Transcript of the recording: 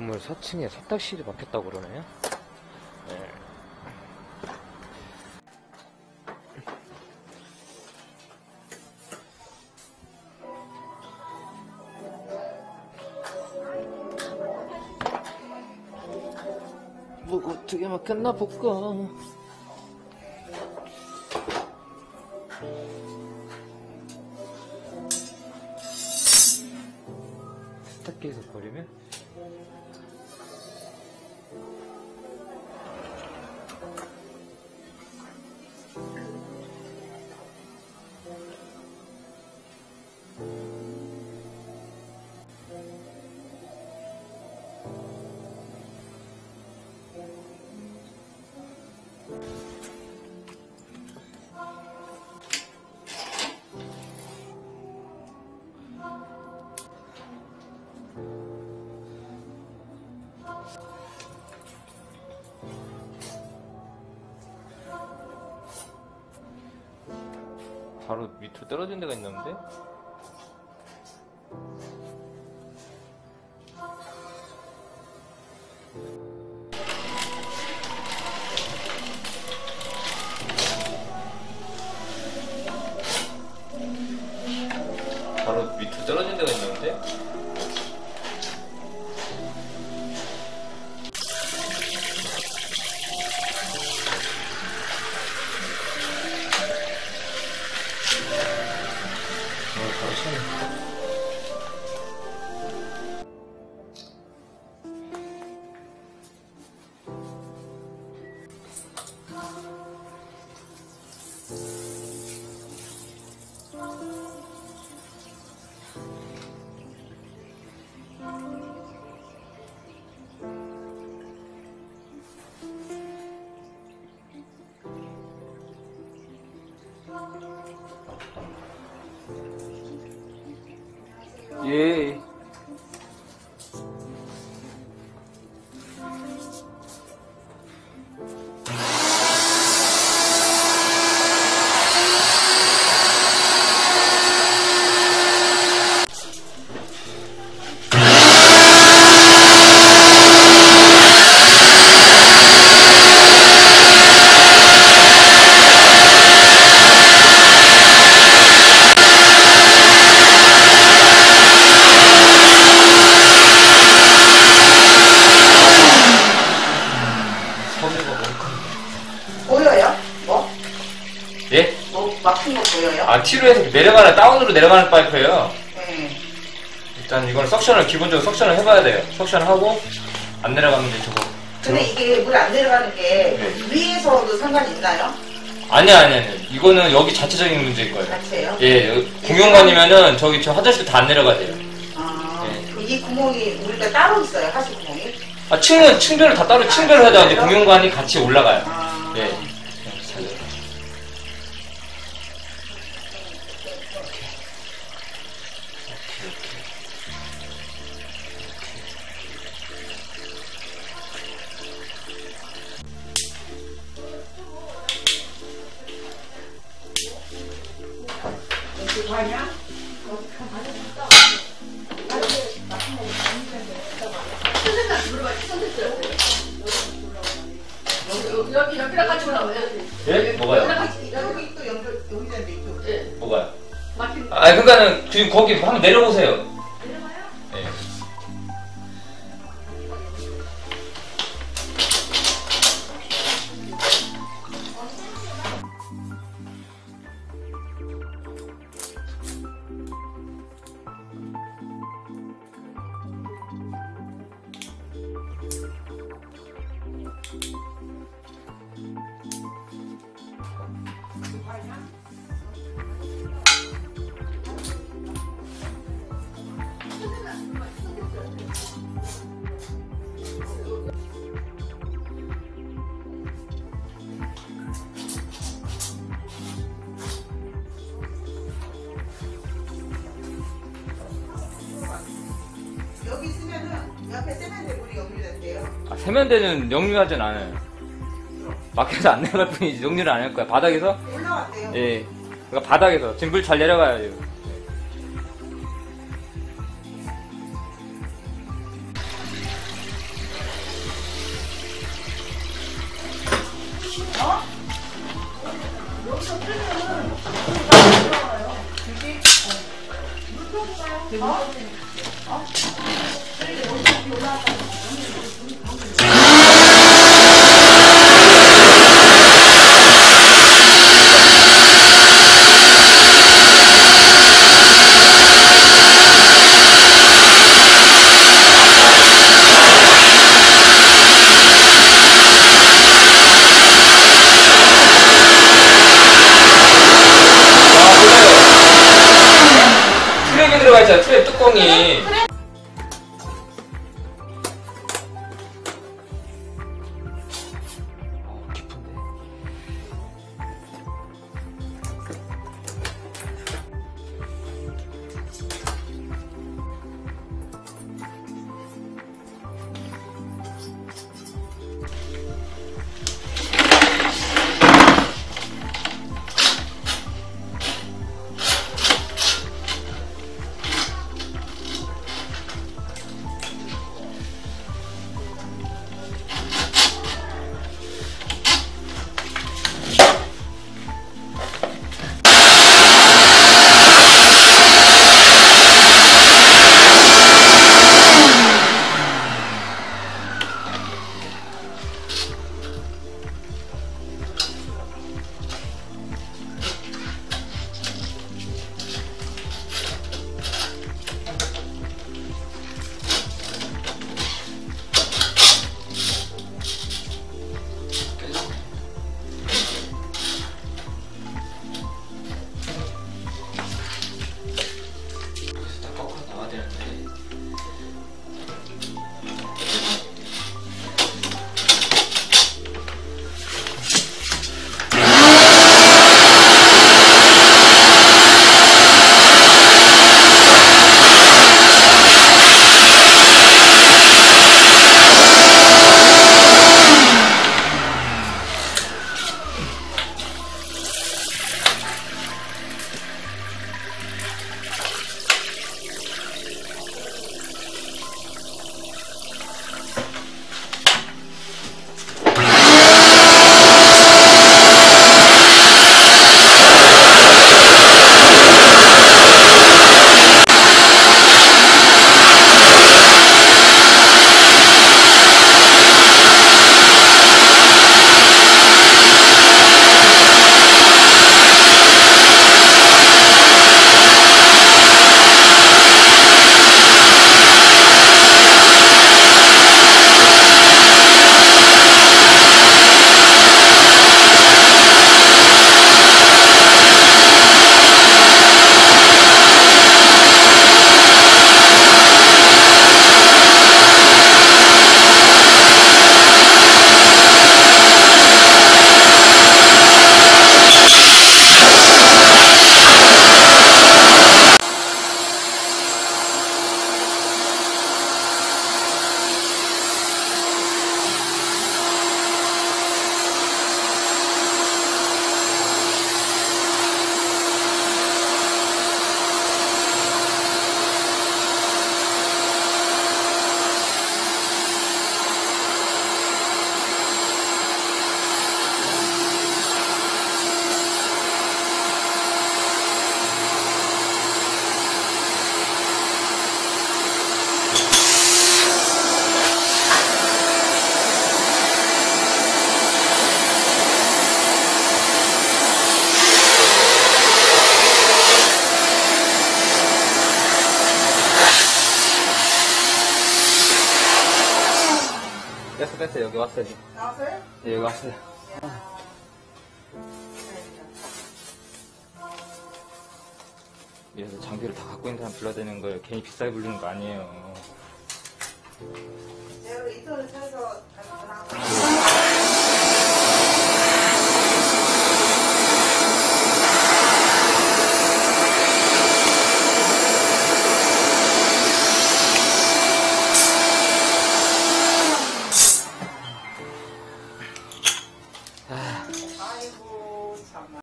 건물 4층에 세탁실이 막혔다고 그러네요. 네. 뭐 어떻게 막혔나 볼까? 세탁기에서 버리면? 밑으로 떨어진 데가 있는데? 예. 아, T로에서 내려가는, 다운으로 내려가는 파이프예요 네. 일단 이건 석션을, 기본적으로 석션을 해봐야 돼요. 석션 하고, 안 내려가면 이제 저거. 근데 이게 물 안 내려가는 게 네. 위에서도 상관이 있나요? 아니야, 아니야, 아니야. 이거는 여기 자체적인 문제일 거예요. 자체요? 예, 공용관이면은 저기 저 화장실 다 안 내려가세요. 아, 네. 그이 구멍이 우리가 따로 있어요, 하수 구멍이? 아, 층은, 층별을 다 따로 층별을 해야 되는데 공용관이 같이 올라가요. 아, 예. 여기 여기랑 같이 올라와요. 예? 뭐가요? 여기 또 연결, 여기다 이쪽. 예. 뭐가요? 막힌 거. 아, 그러니까는 지금 거기 한번 내려보세요. 세면대는 역류하진 않아요. 막혀서 안 내려갈 뿐이지 역류를 안 할 거야. 바닥에서? 올라왔대요. 예. 그러니까 바닥에서 짐불 잘 내려가야 돼요. 어? 여기서 뜨면은 물이 들어가요. 여기? 어. 물통가 어? 어? 여기 여기 올라가. 있 됐어, 됐어. 여기 왔어요. 나왔어요? 네, 여기 왔어요. 이래서 장비를 다 갖고 있는 사람 불러야 되는 거예요. 괜히 비싸게 부르는 거 아니에요. 제가 찾아서 가서